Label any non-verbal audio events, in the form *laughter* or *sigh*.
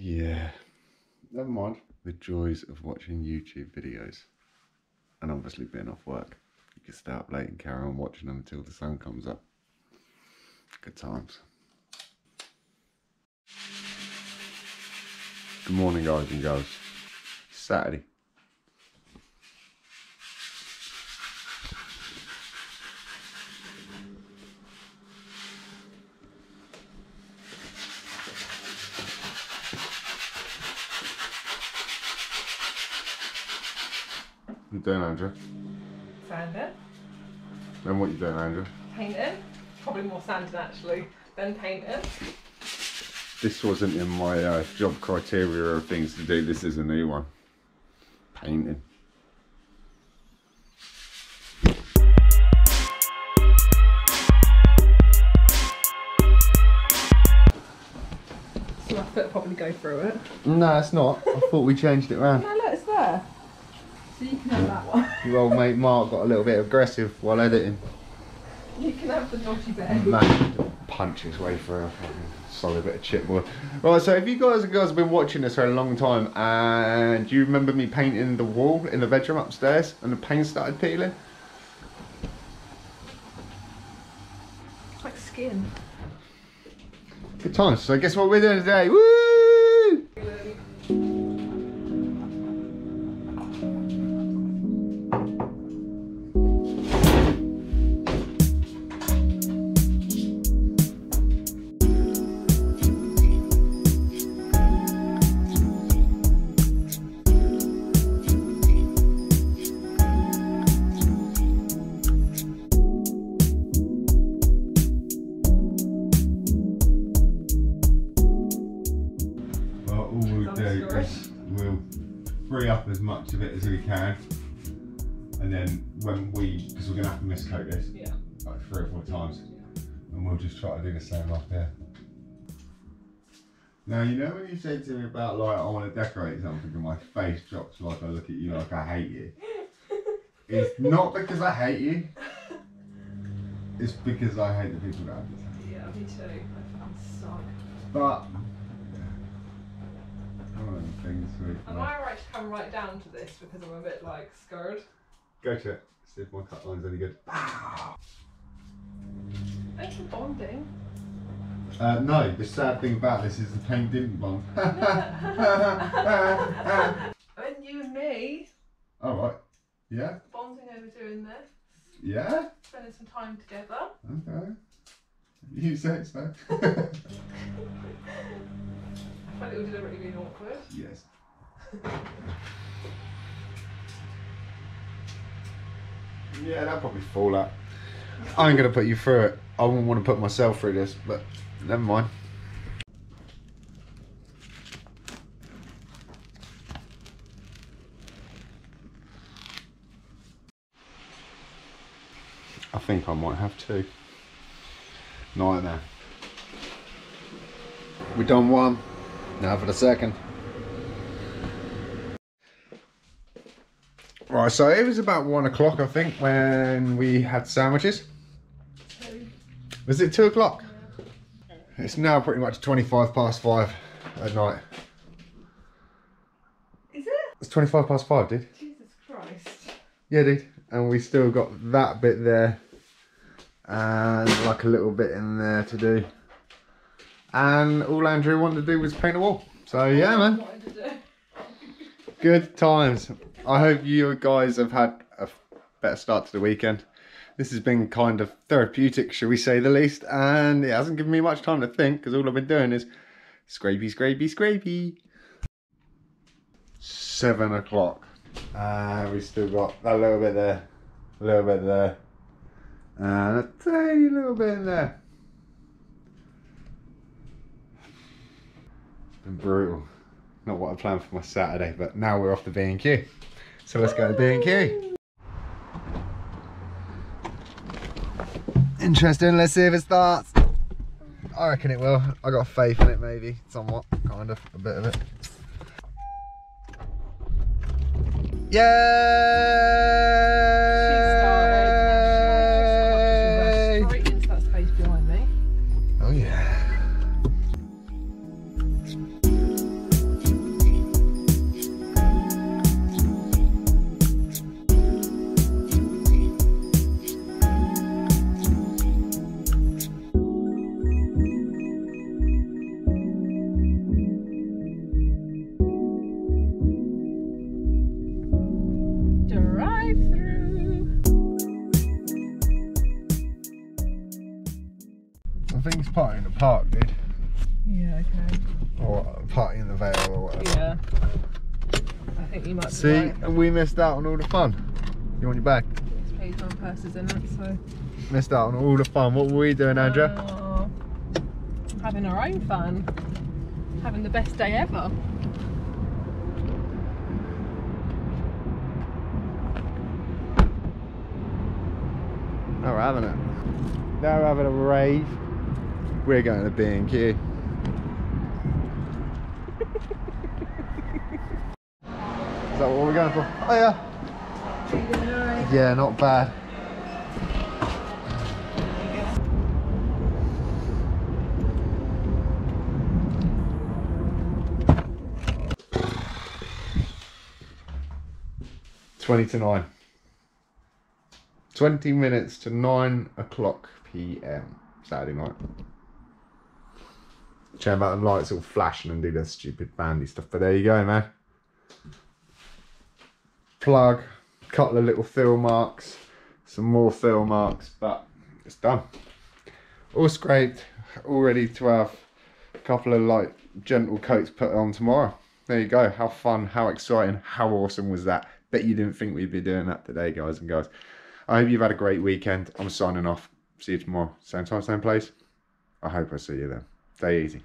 Yeah, never mind. The joys of watching YouTube videos. And obviously being off work. You can stay up late and carry on watching them until the sun comes up. Good times. Good morning guys and girls. Saturday. Doing, Andrea? Sanding, Then what you doing, Andrea? painting, probably more sanding actually than painting. This wasn't in my uh, job criteria of things to do. This is a new one. Painting. So my foot probably go through it. No, it's not. I thought we changed it around. No, look, it's there. So you can have that one. Your old mate Mark got a little bit aggressive while editing. You can have the dodgy bit. Managed to punch his way through a solid bit of chipboard. Right, so if you guys and girls have been watching this for a long time and you remember me painting the wall in the bedroom upstairs and the paint started peeling? It's like skin. Good times. So I guess what we're doing today? Woo! All we'll Long do story. is we'll free up as much of it as we can, and then when we, because we're gonna have to mist coat this Yeah. like three or four times, and we'll just try to do the same up here. Now you know when you say to me about like I want to decorate something, and my face drops like I look at you like I hate you. It's *laughs* not because I hate you. It's because I hate the people around this. Yeah, me too. I am suck. But one of them things. Am I right to come right down to this because I'm a bit like scared? Go to it. See if my cut line's any good. Thanks for bonding. Uh, no, the sad thing about this is the paint didn't bond. *laughs* And you and me All right. Yeah. bonding over doing this, Yeah. spending some time together. Okay. You say so. *laughs* *laughs* It would deliberately be awkward. yes. *laughs* Yeah, that'll probably fall out. I ain't gonna put you through it. I wouldn't want to put myself through this, but never mind. I think I might have two. Nightmare. We done one. Now for the second. Right, so it was about one o'clock, I think, when we had sandwiches. Two. Was it two o'clock? It's now pretty much 25 past five at night. Is it? It's 25 past five, dude. Jesus Christ. Yeah, dude. And we still got that bit there. And like a little bit in there to do. And all Andrea wanted to do was paint a wall. So yeah, man. Good times. I hope you guys have had a better start to the weekend. This has been kind of therapeutic, shall we say the least, and it hasn't given me much time to think because all I've been doing is scrapey, scrapey, scrapey. Seven o'clock. And we still got a little bit there, a little bit there, and a tiny little bit in there. It's brutal not what I planned for my Saturday, but now we're off to B&Q. So let's go to B&Q. Interesting, let's see if it starts. I reckon it will. I got faith in it maybe, somewhat, kind of, a bit of it. Yay! I think party in the park, dude. Yeah, okay. Or party in the Vale or whatever. Yeah. I think you might be See, right. and we missed out on all the fun. You want your bag? It's purses in it, so. Missed out on all the fun. What were we doing, Andrea? Oh, having our own fun. Having the best day ever. Now we're having it. They're having a rave. We're going to B&Q. Is that what we're going for? Oh yeah. Yeah, not bad. Twenty to nine. 20 minutes to 9 o'clock p.m. Saturday night. Check about the lights all flashing and do that stupid bandy stuff. But there you go, man. Plug, couple of little fill marks, some more fill marks, but it's done. All scraped, all ready to have a couple of like gentle coats put on tomorrow. There you go. How fun, how exciting, how awesome was that? Bet you didn't think we'd be doing that today, guys and girls. I hope you've had a great weekend. I'm signing off. See you tomorrow. Same time, same place. I hope I see you then. Stay easy.